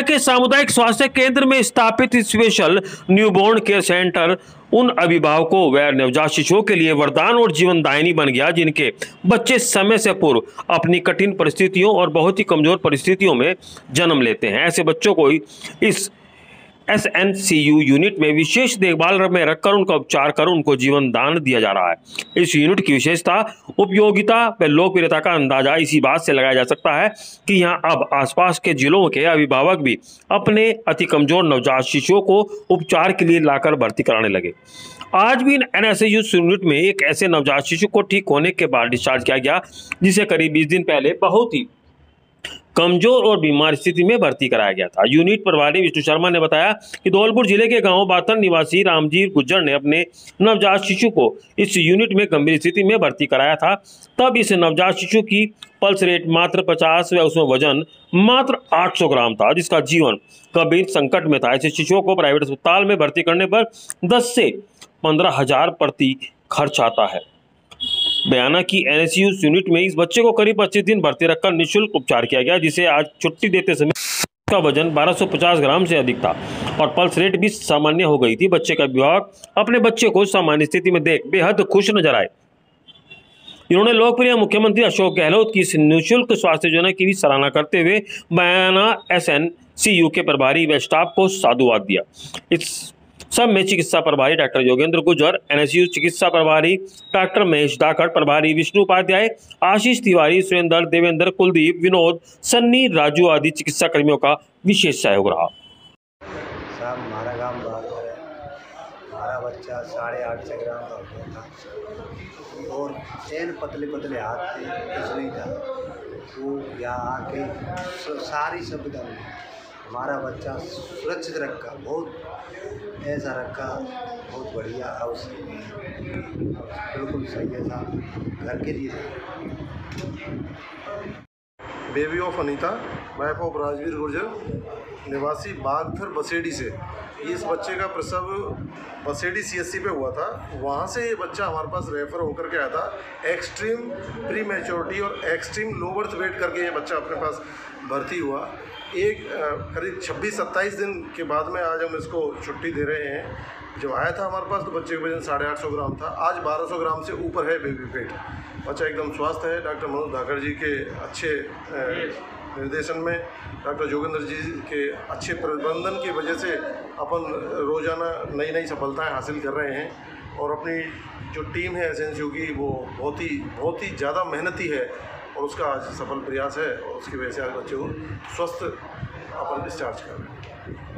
के सामुदायिक स्वास्थ्य केंद्र में स्थापित स्पेशल न्यूबॉर्न केयर सेंटर उन अभिभावकों व नवजात शिशुओं के लिए वरदान और जीवनदायिनी बन गया, जिनके बच्चे समय से पूर्व अपनी कठिन परिस्थितियों और बहुत ही कमज़ोर परिस्थितियों में जन्म लेते हैं। ऐसे बच्चों को इस S N C U unit में विशेष देखभाल में रखकर उनका उपचार कर उनको जीवन दान दिया जा रहा है। इस यूनिट की विशेषता उपयोगिता व लोकप्रियता का अंदाज़ा इसी बात से लगाया जा सकता है कि यहाँ अब आसपास के जिलों के अभिभावक भी अपने अति कमज़ोर नवजात शिशुओं को उपचार के लिए लाकर भर्ती कराने लगे। आज भी एन एस यूनिट में एक ऐसे नवजात शिशु को ठीक होने के बाद डिस्चार्ज किया गया, जिसे करीब बीस दिन पहले बहुत ही कमज़ोर और बीमार स्थिति में भर्ती कराया गया था। यूनिट प्रभारी विष्णु शर्मा ने बताया कि धौलपुर ज़िले के गाँव बातन निवासी रामजीत गुज्जर ने अपने नवजात शिशु को इस यूनिट में गंभीर स्थिति में भर्ती कराया था। तब इस नवजात शिशु की पल्स रेट मात्र पचास व उसमें वज़न मात्र 800 ग्राम था, जिसका जीवन गंभीर संकट में था। ऐसे शिशुओं को प्राइवेट अस्पताल में भर्ती करने पर दस से पंद्रह हज़ार प्रति खर्च आता है। बयाना की एनएसयू यूनिट में इस बच्चे को करीब पच्चीस दिन भर्ती रखकर निःशुल्क उपचार किया गया, जिसे आज छुट्टी देते समय का वज़न 1250 ग्राम से अधिक था और पल्स रेट भी सामान्य हो गई थी। बच्चे का अभिभावक अपने बच्चे को सामान्य स्थिति में देख बेहद खुश नज़र आए। इन्होंने लोकप्रिय मुख्यमंत्री अशोक गहलोत की इस निःशुल्क स्वास्थ्य योजना की भी सराहना करते हुए Bayana S N C U के प्रभारी व स्टाफ को साधुवाद दिया। इस सब में चिकित्सा प्रभारी डॉक्टर योगेंद्र गुजर एनएसयू चिकित्सा प्रभारी डॉक्टर महेश डाकड़ प्रभारी विष्णु उपाध्याय, आशीष तिवारी, सुरेंद्र देवेंद्र, कुलदीप विनोद, सन्नी, राजू आदि चिकित्सा कर्मियों का विशेष सहयोग रहा। बच्चा साढ़े आठ सौ ग्राम का हो गया था। और चैन पतले पतले हाथ थे कुछ नहीं था। वो यहाँ आके सारी सुविधा हमारा बच्चा सुरक्षित रखा बहुत ऐसा रखा बहुत बढ़िया हाउस बिल्कुल सही है घर के लिए baby of Anita wife of Rajveer Gurjar, निवासी बागथर बसेड़ी से। इस बच्चे का प्रसव बसेड़ी सीएससी पे हुआ था। वहाँ से ये बच्चा हमारे पास रेफर होकर के आया था। एक्सट्रीम प्री मेच्योरिटी और एक्सट्रीम लो बर्थ वेट करके ये बच्चा अपने पास भर्ती हुआ। एक करीब 26-27 दिन के बाद में आज हम इसको छुट्टी दे रहे हैं। जब आया था हमारे पास तो बच्चे का वज़न साढ़े आठ सौ ग्राम था। आज बारह सौ ग्राम से ऊपर है बेबी पेट बच्चा एकदम स्वस्थ है। डॉक्टर मनोज धाकर जी के अच्छे निर्देशन में डॉक्टर जोगेंद्र जी के अच्छे प्रबंधन की वजह से अपन रोज़ाना नई नई सफलताएँ हासिल कर रहे हैं और अपनी जो टीम है एस की, वो बहुत ही बहुत ही ज़्यादा मेहनती है और उसका आज सफल प्रयास है और उसकी वजह से आज बच्चे को स्वस्थ अपन डिस्चार्ज कर रहे हैं।